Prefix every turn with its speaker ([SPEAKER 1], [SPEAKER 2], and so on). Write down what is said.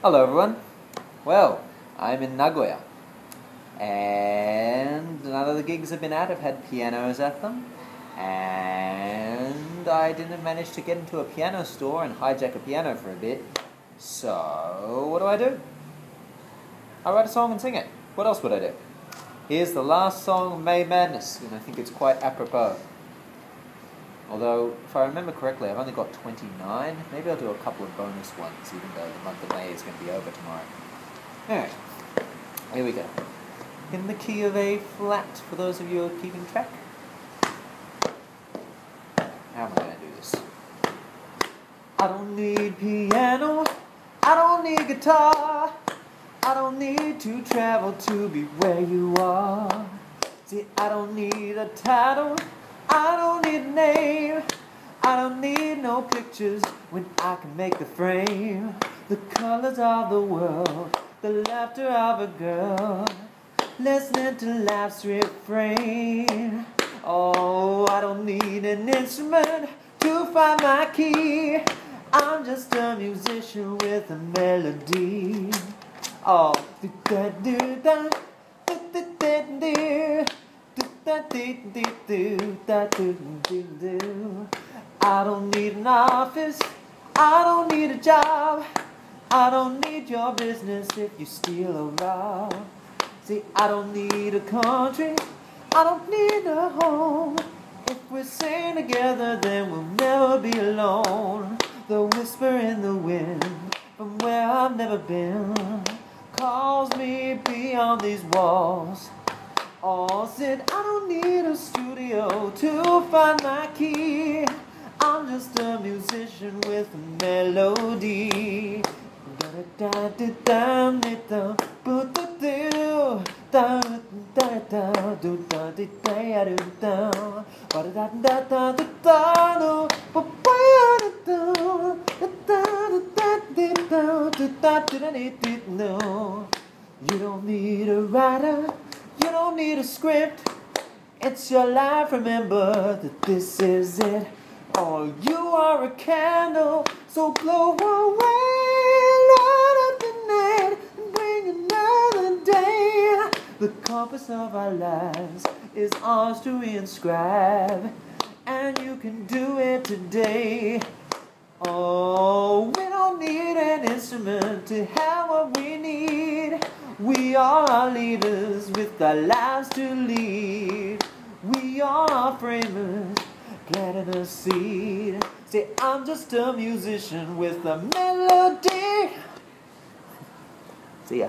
[SPEAKER 1] Hello everyone. Well, I'm in Nagoya. And none of the gigs I've been at have had pianos at them. And I didn't manage to get into a piano store and hijack a piano for a bit. So, what do I do? I write a song and sing it. What else would I do? Here's the last song May Madness, and I think it's quite apropos. Although, if I remember correctly, I've only got 29. Maybe I'll do a couple of bonus ones, even though the month of May is going to be over tomorrow. Alright, here we go. In the key of A flat, for those of you who are keeping track. How am I going to do this? I don't need piano, I don't need guitar, I don't need to travel to be where you are. See, I don't need a title. I don't need a name. I don't need no pictures when I can make the frame. The colors of the world, the laughter of a girl, listening to life's refrain. Oh, I don't need an instrument to find my key. I'm just a musician with a melody. Oh, do da do da. I don't need an office, I don't need a job, I don't need your business if you steal or rob. See, I don't need a country, I don't need a home. If we sing together, then we'll never be alone. The whisper in the wind from where I've never been calls me beyond these walls. Oh, said I don't need a studio to find my key. I'm just a musician with a melody. Da da da da da da da da da do da da da do da ba da da da da da do ba ba da da da da da da da da da da You don't need a writer. Don't need a script. It's your life. Remember that this is it. Oh, you are a candle, so blow away, light up the night, and bring another day. The compass of our lives is ours to inscribe, and you can do it today. Oh, we don't need an instrument to have what we need. Are leaders with our lives to lead. We are framers, planting a seed. Say, I'm just a musician with a melody. See ya.